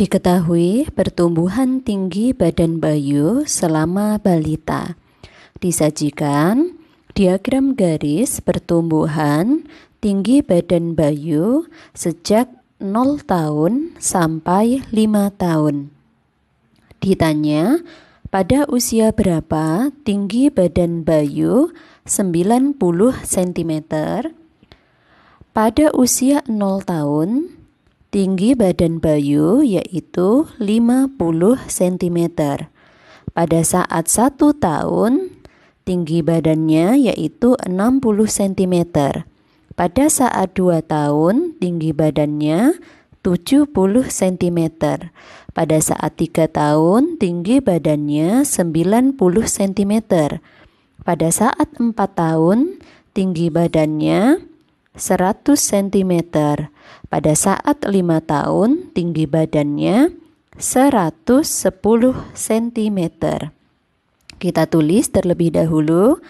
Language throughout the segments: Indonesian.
Diketahui pertumbuhan tinggi badan bayu selama balita. Disajikan diagram garis pertumbuhan tinggi badan bayu sejak 0 tahun sampai 5 tahun. Ditanya, pada usia berapa tinggi badan bayu 90 cm? Pada usia 0 tahun, tinggi badan bayu yaitu 50 cm. Pada saat 1 tahun, tinggi badannya yaitu 60 cm. Pada saat 2 tahun, tinggi badannya 70 cm. Pada saat 3 tahun, tinggi badannya 90 cm. Pada saat 4 tahun, tinggi badannya 100 cm. Pada saat 5 tahun, tinggi badannya 110 cm. Kita tulis terlebih dahulu.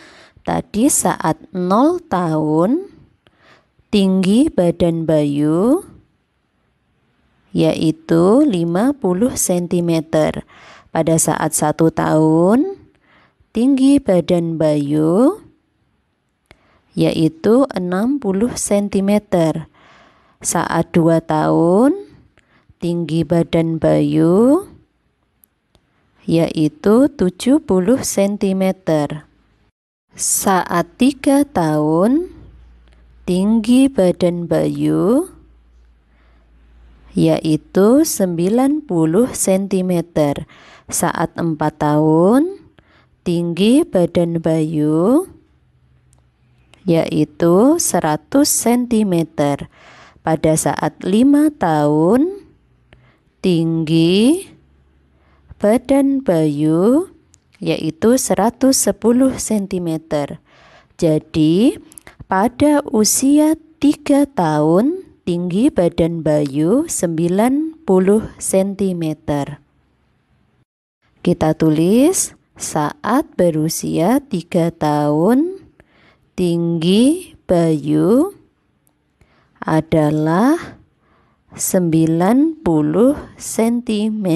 Tadi saat 0 tahun, tinggi badan bayu yaitu 50 cm. Pada saat satu tahun, tinggi badan bayu yaitu 60 cm. Saat dua tahun, tinggi badan bayu yaitu 70 cm. Saat tiga tahun, tinggi badan bayu yaitu 90 cm saat 4 tahun tinggi badan bayu yaitu 100 cm pada saat 5 tahun tinggi badan bayu yaitu 110 cm jadi pada usia 3 tahun, tinggi badan bayu 90 cm. Kita tulis saat berusia 3 tahun, tinggi bayu adalah 90 cm.